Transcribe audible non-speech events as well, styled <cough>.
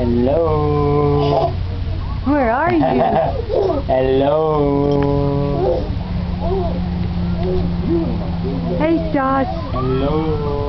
Hello. Where are you? <laughs> Hello. hey, Josh. Hello.